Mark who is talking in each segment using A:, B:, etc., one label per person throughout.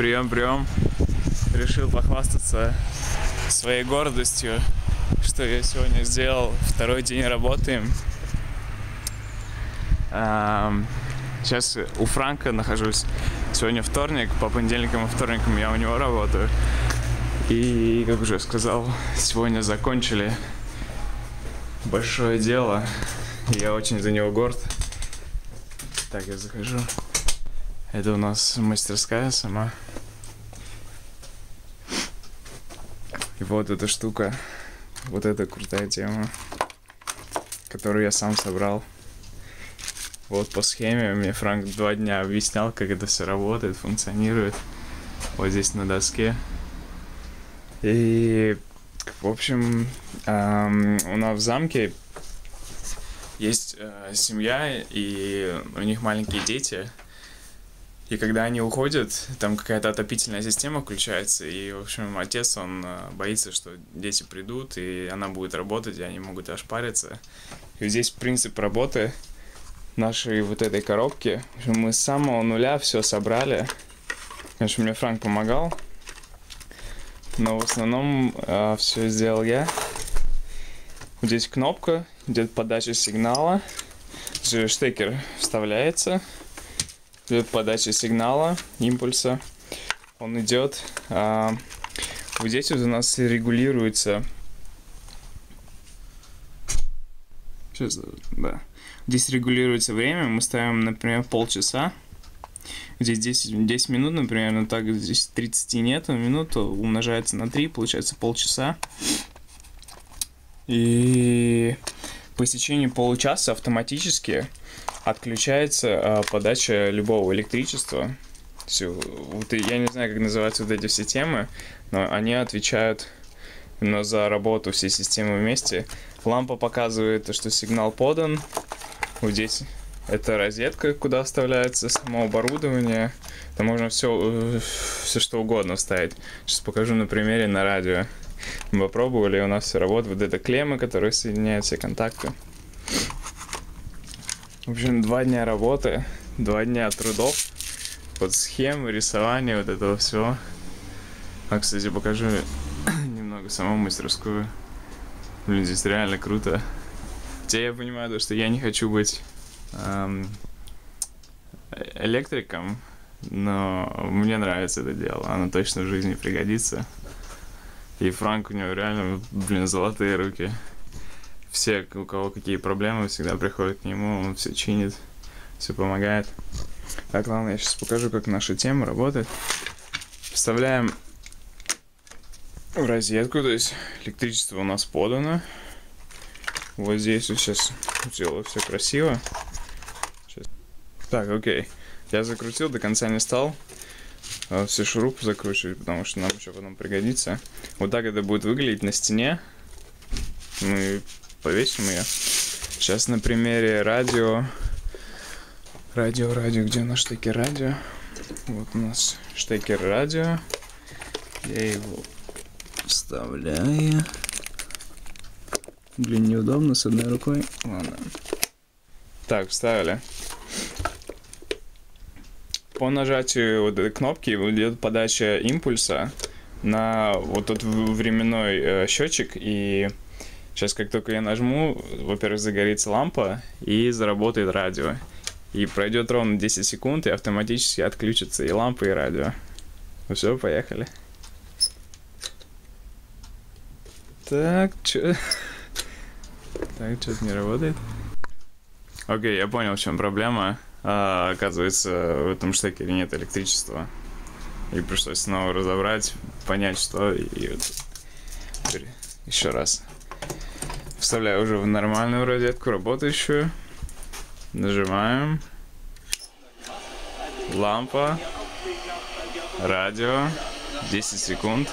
A: Прием, прием. Решил похвастаться своей гордостью, что я сегодня сделал. Второй день работаем. Ам, Сейчас у Франка нахожусь. Сегодня вторник, по понедельникам и вторникам я у него работаю. И, как уже сказал, сегодня закончили большое дело. Я очень за него горд. Так, я захожу. Это у нас мастерская сама. И вот эта штука. Вот эта крутая тема, которую я сам собрал. Вот по схеме мне Франк два дня объяснял, как это все работает, функционирует. Вот здесь на доске. И, в общем, эм, у нас в замке есть э, семья, и у них маленькие дети. И когда они уходят, там какая-то отопительная система включается, и, в общем, отец, он э, боится, что дети придут, и она будет работать, и они могут ошпариться. И здесь принцип работы нашей вот этой коробки. В общем, мы с самого нуля все собрали. Конечно, мне Франк помогал, но в основном э, все сделал я. Здесь кнопка, идет подача сигнала. Штекер вставляется. Идет подача сигнала, импульса. Он идет. а, вот здесь вот у нас регулируется. Сейчас, да. Здесь регулируется время. Мы ставим, например, полчаса. Здесь 10, 10 минут, например, но так здесь 30 нету минут, то умножается на 3, получается полчаса. И по истечении получаса автоматически отключается а, подача любого электричества. Всё, вот я не знаю, как называются вот эти все темы, но они отвечают именно за работу всей системы вместе. Лампа показывает, что сигнал подан. Вот здесь это розетка, куда вставляется само оборудование. Там можно все, все что угодно вставить. Сейчас покажу на примере на радио. Мы попробовали, у нас все работает. Вот это клеммы, которые соединяют все контакты. В общем, два дня работы, два дня трудов под схемы, рисование вот этого всего. А, кстати, покажу немного саму мастерскую. Блин, здесь реально круто. Хотя я понимаю, то, что я не хочу быть эм, электриком, но мне нравится это дело. Оно точно в жизни пригодится. И Франк у него реально, блин, золотые руки. Все, у кого какие проблемы, всегда приходят к нему, он все чинит, все помогает. Так, ладно, я сейчас покажу, как наша тема работает. Вставляем в розетку, то есть электричество у нас подано. Вот здесь вот сейчас сделаю все красиво. Сейчас. Так, окей. Я закрутил, до конца не стал. А, Все шурупы закручивать, потому что нам еще потом пригодится. Вот так это будет выглядеть на стене. Мы повесим ее. Сейчас на примере радио. Радио, радио, где у нас штекер радио? Вот у нас штекер радио. Я его вставляю. Блин, неудобно с одной рукой. Ладно. Так, вставили. По нажатию вот этой кнопки идет подача импульса на вот тот временной э, счетчик и сейчас как только я нажму, во-первых, загорится лампа и заработает радио. И пройдет ровно 10 секунд и автоматически отключится и лампа, и радио. Ну все, поехали. Так, чё? Так, что-то не работает. Окей, я понял, в чем проблема. А, оказывается, в этом штекере нет электричества. И пришлось снова разобрать, понять, что, и вот еще раз. Вставляю уже в нормальную розетку, работающую. Нажимаем. Лампа. Радио. 10 секунд.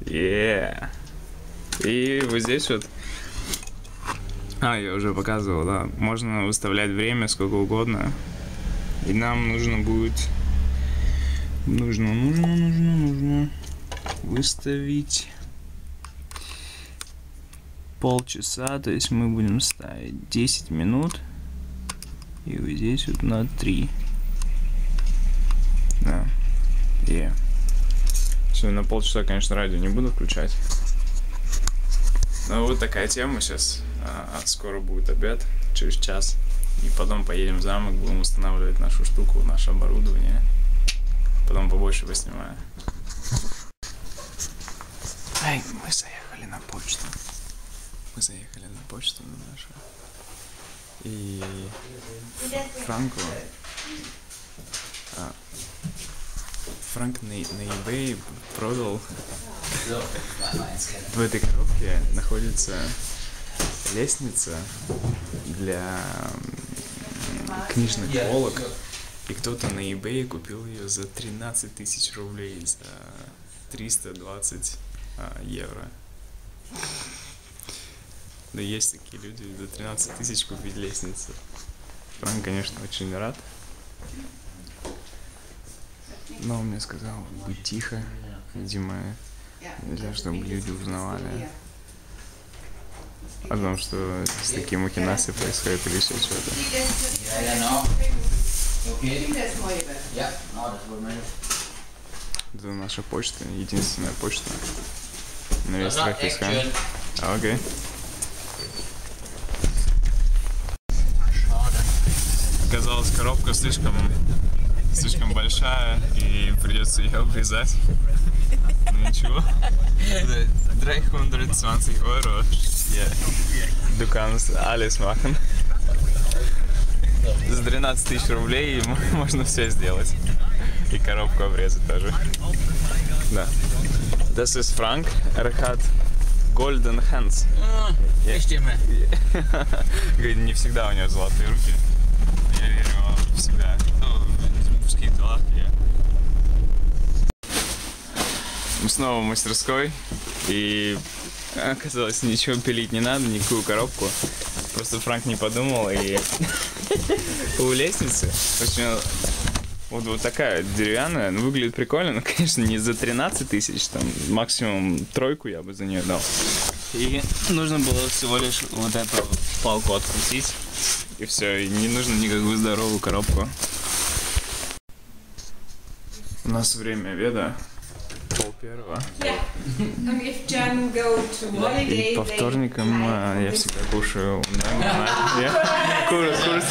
A: Yeah. И вот здесь вот... А, я уже показывал, да. Можно выставлять время сколько угодно. И нам нужно будет... Нужно, нужно, нужно, нужно выставить полчаса, то есть мы будем ставить 10 минут И вот здесь вот на 3. Да. И... Все, на полчаса, конечно, радио не буду включать. Ну вот такая тема сейчас. А, скоро будет обед, через час. И потом поедем в замок, будем устанавливать нашу штуку, наше оборудование. Потом побольше поснимаю. Ай, мы заехали на почту. Мы заехали на почту на нашу. И Франко... А, Франк на, на eBay продал в этой коробке находится лестница для книжных полок. И кто-то на eBay купил ее за 13 тысяч рублей, за 320 а, евро. Да есть такие люди, за 13 тысяч купить лестницу. Франк, конечно, очень рад. Но он мне сказал быть тихо, видимо, нельзя, чтобы люди узнавали о том, что с такие махинации происходят или еще что-то. Это наша почта, единственная почта на весь Рахискан. Окей. Оказалось, коробка слишком слишком большая и придется ее обрезать. Ну ничего. 320 euro. Yeah. Du kannst alles machen. За 12 тысяч рублей можно все сделать. И коробку обрезать тоже. Да. Das ist Frank. Er hat golden hands. Говорит, не всегда у него золотые руки. Я верю всегда. Ну, в делах я. Мы снова в мастерской. И оказалось, ничего пилить не надо, никакую коробку. Просто Франк не подумал и у лестницы. В общем, вот, вот такая деревянная, ну, выглядит прикольно, но, конечно, не за 13 тысяч, там, максимум тройку я бы за нее дал. И нужно было всего лишь вот эту палку открутить, и все, и не нужно никакую здоровую коробку. У нас время обеда, первого.
B: Yeah. And if German go to holiday,
A: И по вторникам а, я всегда кушаю курс, курс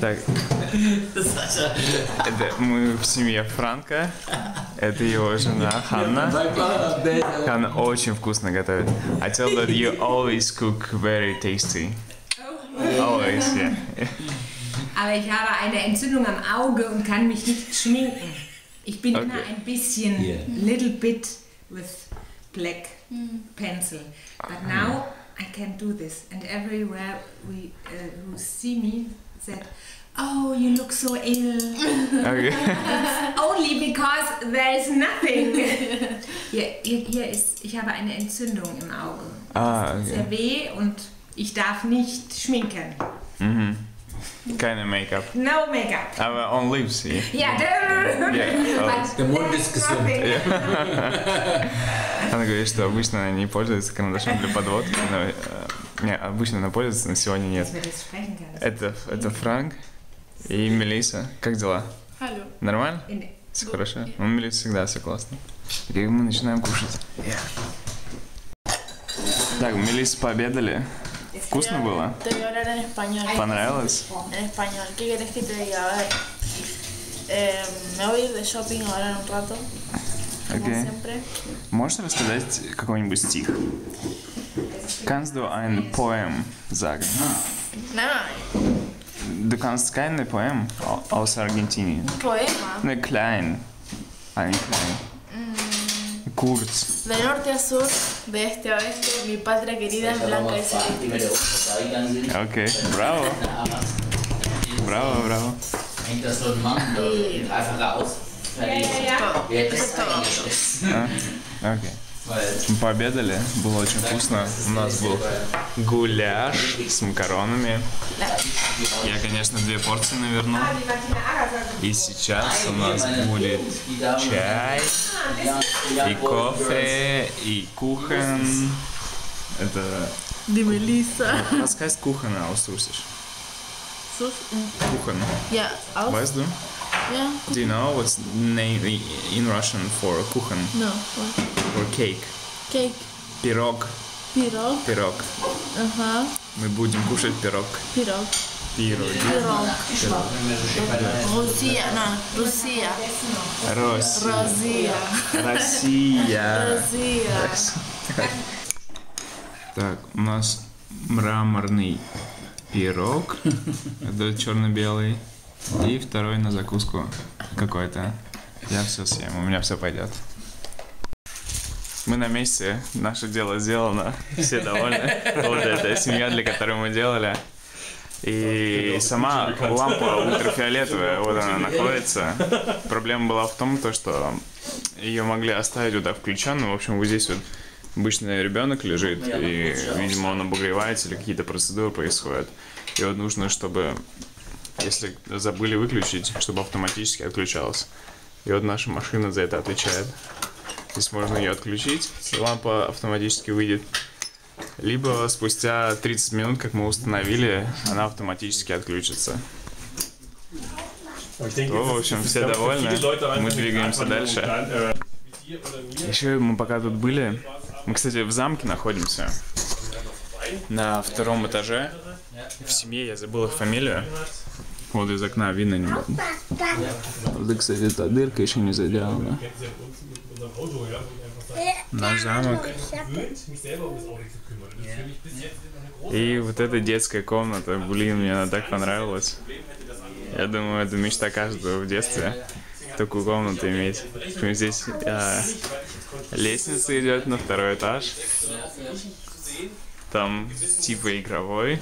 A: Так, это мы в семье Франка. Это его жена Ханна. Ханна очень вкусно готовит. I tell that you always cook very tasty. Always, yeah.
B: Aber ich habe eine Entzündung am Auge und kann mich nicht schminken. Ich bin immer
A: Okay.
B: ein bisschen,
C: Yeah.
B: little bit with black pencil. But now I can do this. And everywhere we uh, who see me said, "Oh, you look so ill."
A: Okay.
B: Only because there is nothing. hier, hier, hier ist, ich habe eine Entzündung im Auge.
A: Ah,
B: Sehr
A: okay.
B: weh und ich darf nicht schminken.
A: Mhm. Keine Make-up.
B: No makeup.
A: Aber on lips, yeah.
B: Ja,
A: Yeah.
C: Mund
B: there's
C: ist gesund.
B: nothing.
A: Она говорит, что обычно она не пользуется карандашом для подводки, но э, не, обычно она пользуется, но сегодня нет. Это, это Франк и Мелиса. Как дела?
D: Алло.
A: Нормально? Все хорошо? Ну, Мелиса всегда все классно. И мы начинаем кушать. Так, Мелиса пообедали. Вкусно было?
D: Te voy a hablar en español.
A: Понравилось?
D: En español. ¿Qué querés que te diga? A ver. Eh, me voy a ir de shopping ahora en un rato. Como
A: Окей.
D: siempre.
A: Можешь рассказать какой-нибудь стих? Kannst du ein Poem sagen?
D: Nein.
A: Du kannst keine Poem au- aus Argentinien.
D: Poema.
A: Ne, klein. Ein klein. Kurz.
D: De norte a sur, de este a oeste, mi patria querida es blanca y celeste.
A: Okay, bravo. Bravo, bravo.
C: Hängt das so ein Mann einfach raus.
A: А? Окей. Пообедали, было очень вкусно. У нас был гуляш с макаронами. Я, конечно, две порции навернул. И сейчас у нас будет чай, и кофе, и кухен. Это. Was heißt Kuchen aus Russisch?
D: Sus?
A: Kuchen.
D: Ja, aus.
A: Weißt du?
D: Ja,
A: Do you know what's name in Russian for Kuchen
D: no. what?
A: or cake?
D: Cake.
A: Пирог.
D: Пирог.
A: Пирог.
D: Ага.
A: Мы будем кушать пирог.
D: Пирог. Пирог. Russia. No, Russia.
A: Рос.
D: Розия.
A: Россия.
D: Розия.
A: Так, у нас мраморный пирог. Это черно-белый. И второй на закуску какой-то. Я все съем, у меня все пойдет. Мы на месте, наше дело сделано, все довольны. Вот это семья, для которой мы делали. И сама лампа ультрафиолетовая, вот она находится. Проблема была в том, то, что ее могли оставить вот так включенную. В общем, вот здесь вот обычно ребенок лежит, и, видимо, он обогревается или какие-то процедуры происходят. И вот нужно, чтобы, если забыли выключить, чтобы автоматически отключалось. И вот наша машина за это отвечает. Здесь можно ее отключить, лампа автоматически выйдет. Либо спустя 30 минут, как мы установили, она автоматически отключится.
E: Ну,
A: в общем, все довольны. Мы двигаемся дальше. Еще мы пока тут были, мы, кстати, в замке находимся. На втором этаже. В семье я забыл их фамилию. Вот из окна видно немного. Вот, кстати, эта дырка еще не заделана. Наш замок. И вот эта детская комната, блин, мне она так понравилась. Я думаю, это мечта каждого в детстве. Такую комнату иметь. Здесь а, лестница идет на второй этаж. Там типа игровой.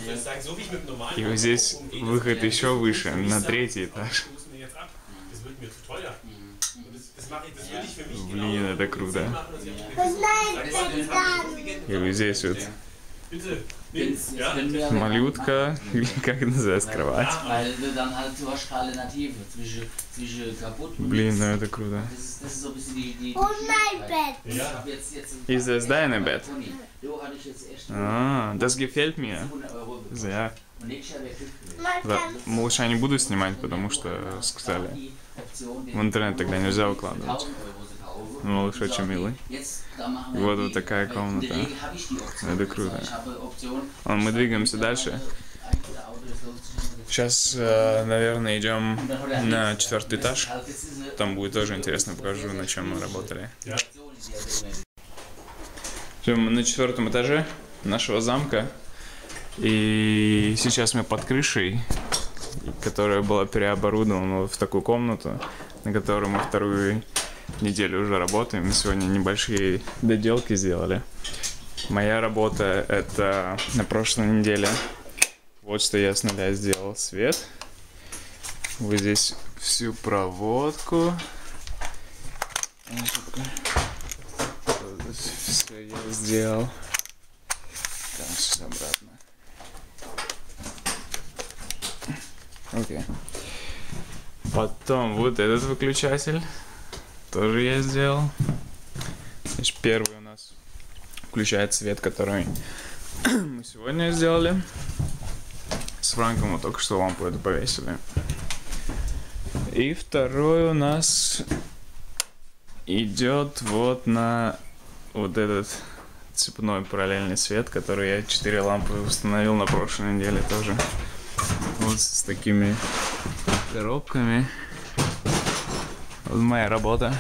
A: И вот здесь выход еще выше, на третий этаж. Блин, это круто. И вот здесь вот малютка, как называется, кровать. Блин, ну это круто.
C: Ist, das
A: deine Bett? А, das gefällt mir.
C: 100 Euro gekostet.
A: Sehr. Малыша не буду снимать, потому что сказали. В интернет тогда нельзя выкладывать.
C: 1000 Euro zu kaufen.
A: Малыш очень милый. Вот вот такая комната. Это круто. Мы двигаемся дальше. Сейчас, э, наверное, идем на четвертый этаж. Там будет тоже интересно, покажу, на чем мы работали. Всё, мы на четвертом этаже нашего замка. И сейчас мы под крышей, которая была переоборудована в такую комнату, на которой мы вторую неделю уже работаем. Мы сегодня небольшие доделки сделали. Моя работа это на прошлой неделе. Вот что я с нуля сделал. Свет. Вот здесь всю проводку. Все я сделал. Так, сейчас обратно. Окей. Потом вот этот выключатель. Тоже я сделал. Значит, первый у нас включает свет, который мы сегодня сделали. С Франком мы только что лампу эту повесили. И второй у нас идет вот на вот этот цепной параллельный свет, который я 4 лампы установил на прошлой неделе тоже. Вот с такими коробками. Моя работа.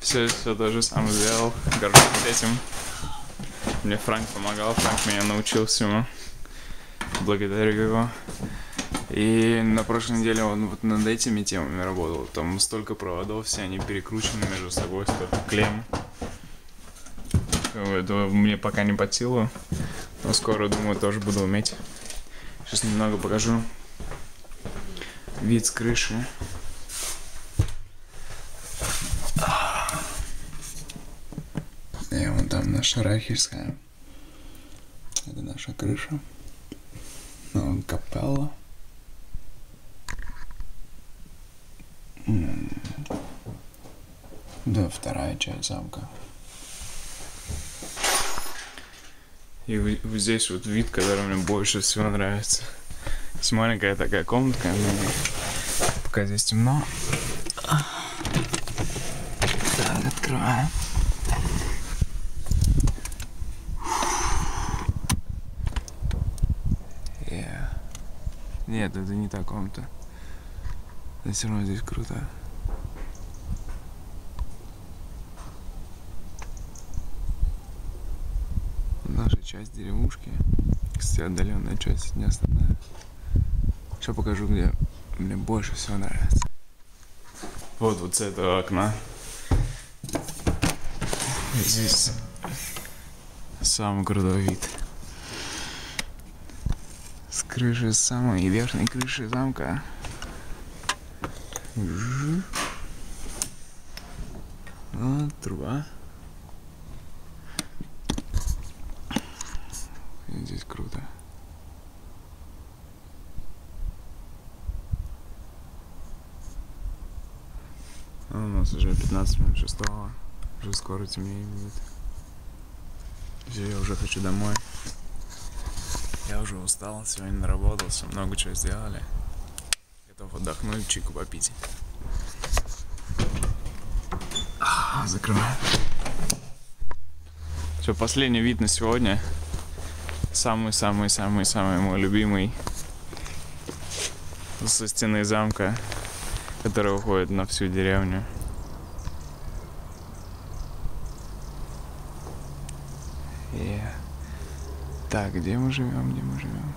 A: Все, все тоже сам сделал. Горжусь этим. Мне Франк помогал, Франк меня научил всему. Благодарю его. И на прошлой неделе он вот над этими темами работал. Там столько проводов, все они перекручены между собой, столько клем. Это мне пока не под силу. Но скоро, думаю, тоже буду уметь. Сейчас немного покажу. Вид с крыши. И вон там наша Рахельская. Это наша крыша. Ну, капелла. Да, вторая часть замка. И вот здесь вот вид, который мне больше всего нравится. Здесь маленькая такая комнатка, но пока здесь темно. Так, открываем. Нет, это не та комната. Но все равно здесь круто. Наша часть деревушки. Кстати, отдаленная часть, не основная. Сейчас покажу, где мне больше всего нравится. Вот вот с этого окна. Здесь самый крутой вид. Крыши самой верхней крыши замка. Вот труба. Здесь круто. А у нас уже 15 минут шестого. Уже скоро темнее будет. Все, я уже хочу домой. Я уже устал, сегодня наработался, много чего сделали. Готов отдохнуть, чайку попить. А, Закрываю. Все, последний вид на сегодня. Самый-самый-самый-самый мой любимый. Со стены замка, который уходит на всю деревню. Yeah. Так, где мы живем, где мы живем?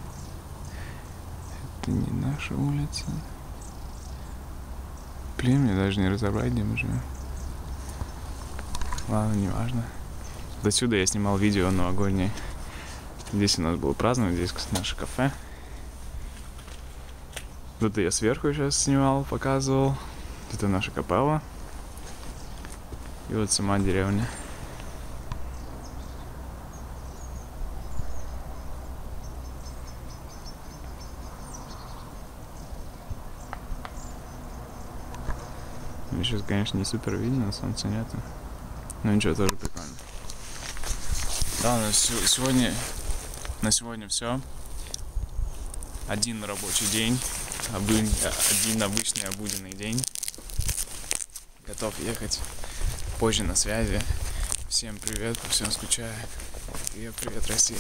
A: Это не наша улица. Блин, мне даже не разобрать, где мы живем. Ладно, не важно. До сюда я снимал видео новогоднее. Здесь у нас было праздновать, здесь наше кафе. Тут я сверху сейчас снимал, показывал. Это наша капелла. И вот сама деревня. Сейчас, конечно, не супер видно, солнца нету. Но ничего, тоже прикольно. Да, на се- сегодня, на сегодня все. Один рабочий день, обы- один обычный обыденный день. Готов ехать. Позже на связи. Всем привет, по всем скучаю. Привет, привет, Россия.